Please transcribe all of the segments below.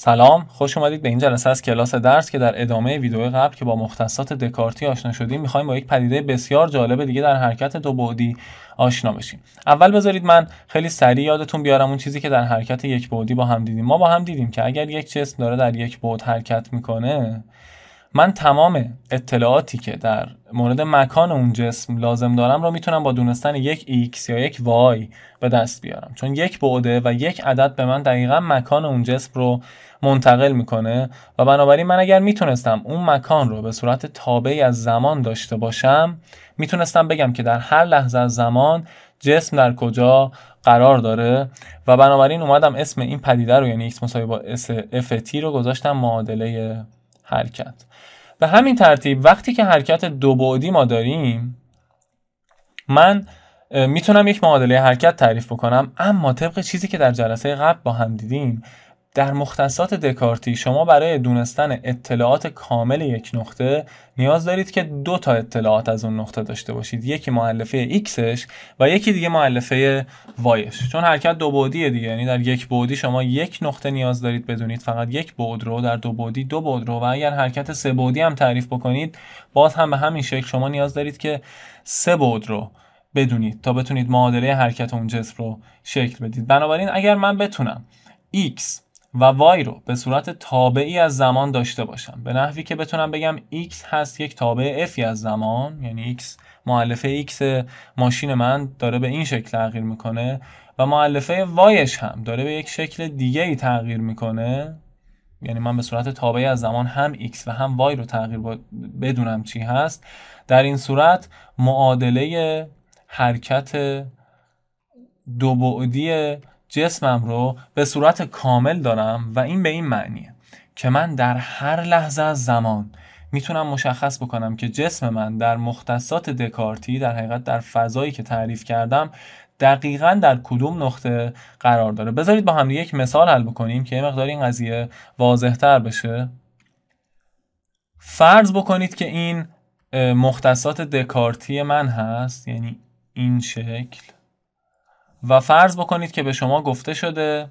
سلام خوش اومدید به این جلسه از کلاس درس که در ادامه ویدیو قبل که با مختصات دکارتی آشنا شدیم می‌خوایم با یک پدیده بسیار جالب دیگه در حرکت دو بعدی آشنا بشیم. اول بذارید من خیلی سریع یادتون بیارم اون چیزی که در حرکت یک بعدی با هم دیدیم. ما با هم دیدیم که اگر یک جسم داره در یک بعد حرکت می‌کنه من تمام اطلاعاتی که در مورد مکان اون جسم لازم دارم رو می‌تونم با دونستن یک x یا یک y به دست بیارم. چون یک بعده و یک عدد به من دقیقا مکان اون جسم رو منتقل می‌کنه و بنابراین من اگر می‌تونستم اون مکان رو به صورت تابعی از زمان داشته باشم می‌تونستم بگم که در هر لحظه از زمان جسم در کجا قرار داره و بنابراین اومدم اسم این پدیده رو یعنی x مساوی با ft رو گذاشتم معادله حرکت. به همین ترتیب وقتی که حرکت دو بعدی ما داریم من می‌تونم یک معادله حرکت تعریف بکنم اما طبق چیزی که در جلسه قبل با هم دیدیم در مختصات دکارتی شما برای دونستن اطلاعات کامل یک نقطه نیاز دارید که دو تا اطلاعات از اون نقطه داشته باشید. یکی معلفه xش و یکی دیگه معلفه yش چون حرکت دو بعدیه دیگه یعنی در یک بعدی شما یک نقطه نیاز دارید بدونید. فقط یک بعد رو در دو بعدی دو بعد رو. و اگر حرکت سه بعدی هم تعریف بکنید باز هم به همین شکل شما نیاز دارید که سه بعد رو بدونید تا بتونید معادله حرکت اون جسم رو شکل بدید. بنابراین اگر من بتونم x و y رو به صورت تابعی از زمان داشته باشم. به نحوی که بتونم بگم x هست یک تابع f از زمان یعنی x معلفه x ماشین من داره به این شکل تغییر می‌کنه و معلفه yش هم داره به یک شکل دیگه ای تغییر می‌کنه یعنی من به صورت تابعی از زمان هم x و هم y رو تغییر بدونم چی هست. در این صورت معادله حرکت دو بعدی جسمم رو به صورت کامل دارم و این به این معنیه که من در هر لحظه از زمان می‌تونم مشخص بکنم که جسم من در مختصات دکارتی در حقیقت در فضایی که تعریف کردم دقیقا در کدوم نقطه قرار داره. بذارید با هم یک مثال حل بکنیم که یه مقدار این قضیه واضحتر بشه. فرض بکنید که این مختصات دکارتی من هست یعنی این شکل. و فرض بکنید که به شما گفته شده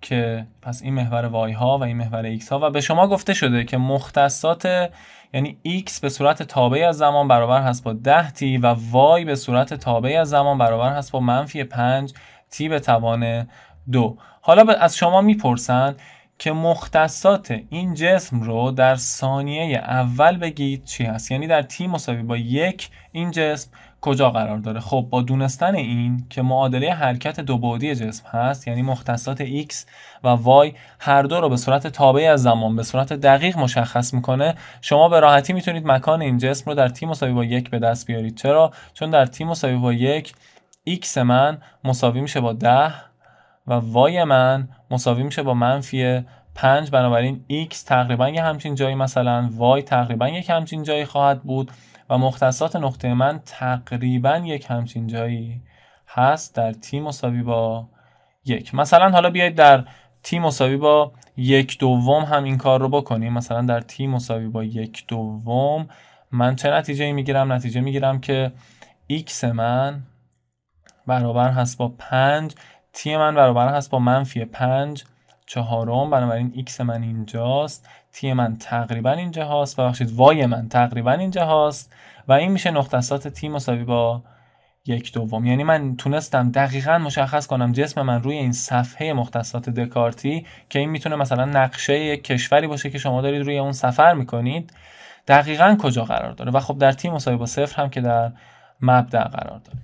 که پس این محور وای ها و این محور x ها و به شما گفته شده که مختصات یعنی x به صورت تابعی از زمان برابر هست با 10 t و y به صورت تابعی از زمان برابر هست با منفی 5 t به توان 2 حالا از شما می‌پرسن که مختصات این جسم رو در ثانیه اول بگید چی هست؟ یعنی در تی مساوی با یک این جسم کجا قرار داره؟ خب با دونستن این که معادله حرکت دو بعدی جسم هست یعنی مختصات x و y هر دو رو به صورت تابعی از زمان به صورت دقیق مشخص می‌کنه. شما به راحتی می‌تونید مکان این جسم رو در تی مساوی با یک به دست بیارید. چرا؟ چون در تی مساوی با یک x من مساوی میشه با 10 و y من مساوی میشه با منفی 5 بنابراین x تقریبا یه همچین جایی مثلا y تقریبا یک همچین جایی خواهد بود. و مختصات نقطه من تقریبا یک همچین جایی هست در تی مساوی با یک. مثلا حالا بیایید در تی مساوی با یک دوم هم این کار رو بکنیم. مثلا در تی مساوی با یک دوم من چه نتیجه می‌گیرم؟ نتیجه می‌گیرم که x من برابر هست با 5 تی من برابر هست با منفی 5 چهارم بنابراین x من اینجاست تی من تقریبا اینجا هاست ببخشید وای من تقریبا اینجا هاست و این میشه نقطسات تی مساوی با یک دوم. یعنی من تونستم دقیقا مشخص کنم جسم من روی این صفحه مختصات دکارتی که این می‌تونه مثلا نقشه یک کشوری باشه که شما دارید روی اون سفر می‌کنید دقیقا کجا قرار داره. و خب در تی مساوی با صفر هم که در مبدع قرار داره.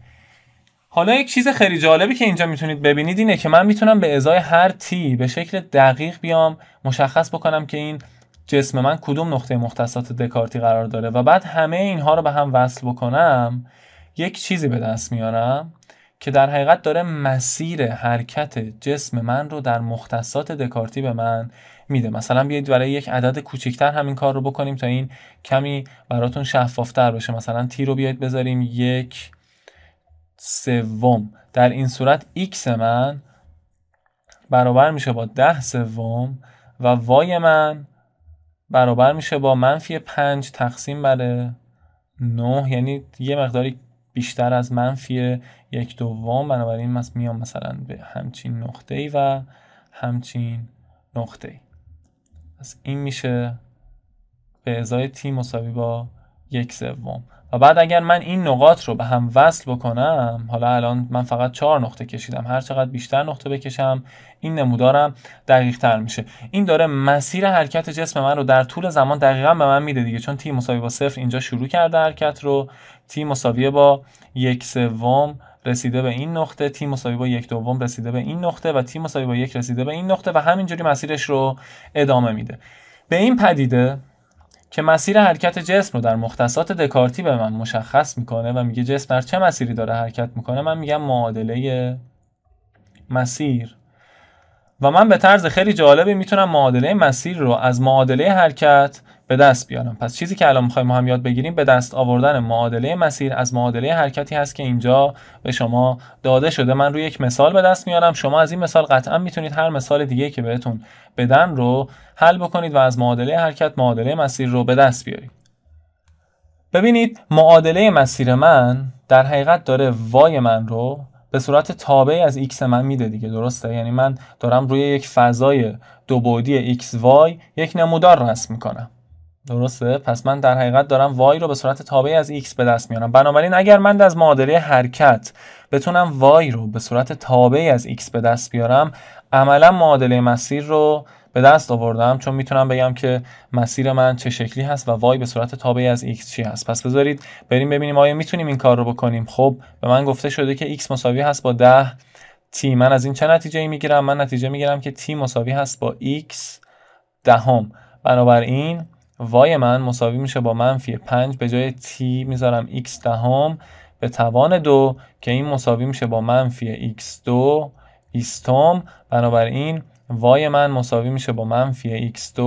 حالا یک چیز خیلی جالبی که اینجا می‌تونید ببینید اینه که من می‌تونم به ازای هر تی به شکل دقیق بیام مشخص بکنم که این جسم من کدوم نقطه مختصات دکارتی قرار داره و بعد همه اینها رو به هم وصل بکنم یک چیزی به دست میارم که در حقیقت داره مسیر حرکت جسم من رو در مختصات دکارتی به من میده. مثلا بیاید برای یک عدد کوچکتر همین کار رو بکنیم تا این کمی براتون شفافتر بشه. مثلا تی رو بیاید بذاریم یک سوم. در این صورت x من برابر میشه با ده سوم و y من برابر میشه با منفی 5 تقسیم بر 9 یعنی یه مقداری بیشتر از منفی یک دوم. بنابراین من میام مثلا به همچین نقطه ای و همچین نقطه ای پس این میشه به ازای تی مساوی با یک سوم. و بعد اگر من این نقاط رو به هم وصل بکنم حالا الان من فقط چهار نقطه کشیدم هر چقدر بیشتر نقطه بکشم این نمودارم دقیق تر میشه. این داره مسیر حرکت جسم من رو در طول زمان دقیقا به من میده دیگه. چون تی مساوی با صفر اینجا شروع کرده حرکت رو. تی مساوی با یک سوم رسیده به این نقطه. تی مساوی با یک دوم رسیده به این نقطه. و تی مساوی با یک رسیده به این نقطه. و همینجوری مسیرش رو ادامه میده. به این پدیده که مسیر حرکت جسم رو در مختصات دکارتی به من مشخص می‌کنه و میگه جسم در چه مسیری داره حرکت می‌کنه من میگم معادله مسیر. و من به طرز خیلی جالبی می‌تونم معادله مسیر رو از معادله حرکت به دست بیارم. پس چیزی که الان می‌خوایم ما هم یاد بگیریم به دست آوردن معادله مسیر از معادله حرکتی هست که اینجا به شما داده شده. من روی یک مثال به دست میارم. شما از این مثال قطعا می‌تونید هر مثال دیگه که بهتون بدن رو حل بکنید و از معادله حرکت معادله مسیر رو به دست بیارید. ببینید معادله مسیر من در حقیقت داره وای من رو به صورت تابعی از x من میده دیگه. درسته؟ یعنی من دارم روی یک فضای دو بعدی y یک نمودار رسم می‌کنم. درسته. پس من در حقیقت دارم y رو به صورت تابعی از x به دست میارم. بنابراین اگر من از معادله حرکت بتونم y رو به صورت تابعی از x به دست بیارم عملا معادله مسیر رو به دست آوردم چون می‌تونم بگم که مسیر من چه شکلی هست و y به صورت تابعی از x چی هست. پس بذارید بریم ببینیم آیا می‌تونیم این کار رو بکنیم. خب به من گفته شده که x مساوی هست با 10 t من از این چه نتیجه می‌گیرم؟ من نتیجه می‌گیرم که t مساوی هست با x دهم. بنابراین y من مساوی میشه با منفی 5 به جای t می‌ذارم x دهم به توان دو که این مساوی میشه با منفی x2 بیستم. بنابراین y من مساوی میشه با منفی x2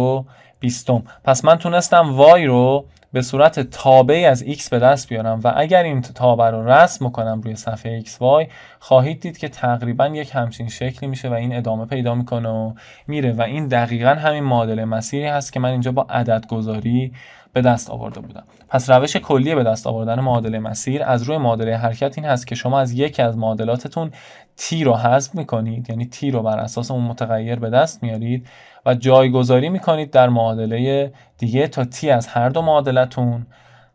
بیستم. پس من تونستم y رو به صورت تابعی از x به دست بیارم و اگر این تابع رو رسم کنم روی صفحه xy خواهید دید که تقریبا یک همچین شکلی میشه و این ادامه پیدا می‌کنه و میره و این دقیقا همین معادله مسیری هست که من اینجا با عدد گذاری به دست آورده بودم. پس روش کلی به دست آوردن معادله مسیر از روی معادله حرکت این هست که شما از یکی از معادلاتتون تی رو حذف می‌کنید یعنی تی رو بر اساس اون متغیر به دست میارید و جایگذاری می‌کنید در معادله دیگه تا تی از هر دو معادلتون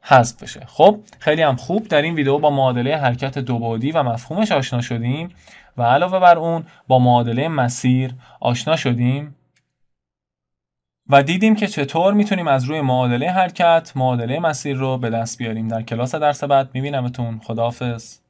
حذف بشه. خب خیلی هم خوب. در این ویدیو با معادله حرکت دو بعدی و مفهومش آشنا شدیم و علاوه بر اون با معادله مسیر آشنا شدیم و دیدیم که چطور می‌تونیم از روی معادله حرکت معادله مسیر رو به دست بیاریم. در کلاس درس بعد میبینمتون. خداحافظ.